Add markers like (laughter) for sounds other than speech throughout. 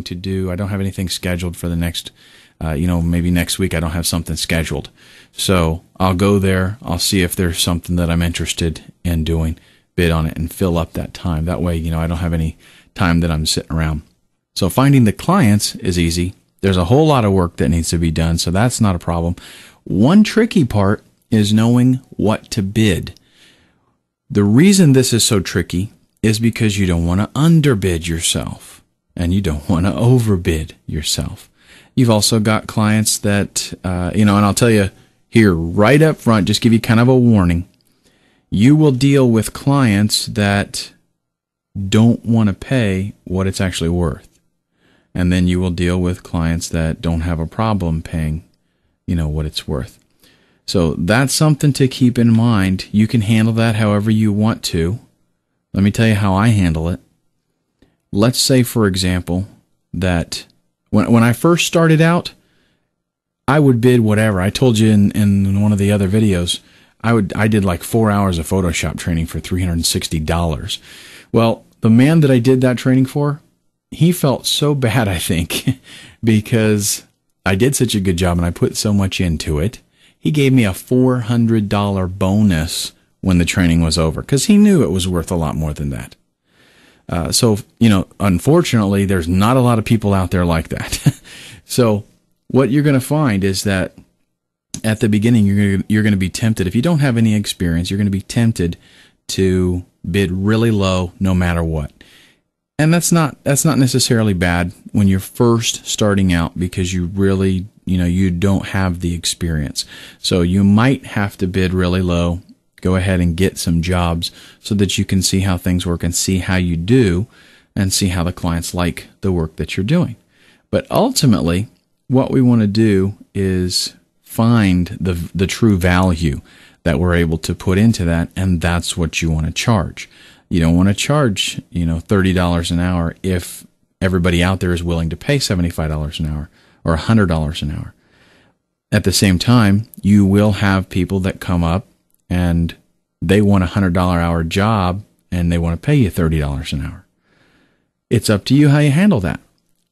to do. I don't have anything scheduled for the next, uh, you know, maybe next week. I don't have something scheduled. So I'll go there. I'll see if there's something that I'm interested in doing, bid on it, and fill up that time. That way, you know, I don't have any time that I'm sitting around. So finding the clients is easy. There's a whole lot of work that needs to be done, so that's not a problem. One tricky part is knowing what to bid. The reason this is so tricky is because you don't want to underbid yourself and you don't want to overbid yourself. You've also got clients that, uh, you know, and I'll tell you here right up front, just give you kind of a warning. You will deal with clients that don't want to pay what it's actually worth. And then you will deal with clients that don't have a problem paying, you know, what it's worth. So that's something to keep in mind. You can handle that however you want to. Let me tell you how I handle it let's say, for example, that when, when I first started out, I would bid whatever. I told you in, in one of the other videos, I would I did like four hours of Photoshop training for three hundred and sixty dollars. Well, the man that I did that training for, he felt so bad, I think, (laughs) because I did such a good job and I put so much into it. He gave me a four hundred dollar bonus when the training was over because he knew it was worth a lot more than that. Uh, so, you know, unfortunately, there's not a lot of people out there like that. (laughs) so, what you're going to find is that at the beginning, you're going you're going to be tempted. If you don't have any experience, you're going to be tempted to bid really low, no matter what. And that's not that's not necessarily bad when you're first starting out because you really you know you don't have the experience. So you might have to bid really low go ahead and get some jobs so that you can see how things work and see how you do and see how the clients like the work that you're doing. But ultimately, what we want to do is find the the true value that we're able to put into that and that's what you want to charge. You don't want to charge, you know, $30 an hour if everybody out there is willing to pay $75 an hour or $100 an hour. At the same time, you will have people that come up and they want a hundred dollar hour job and they want to pay you thirty dollars an hour. It's up to you how you handle that.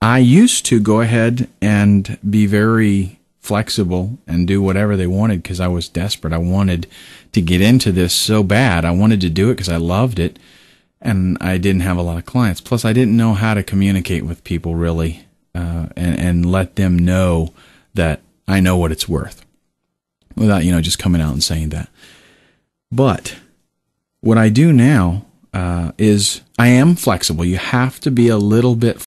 I used to go ahead and be very flexible and do whatever they wanted because I was desperate. I wanted to get into this so bad. I wanted to do it because I loved it and I didn't have a lot of clients. Plus, I didn't know how to communicate with people really uh, and, and let them know that I know what it's worth without, you know, just coming out and saying that. But what I do now uh, is I am flexible. You have to be a little bit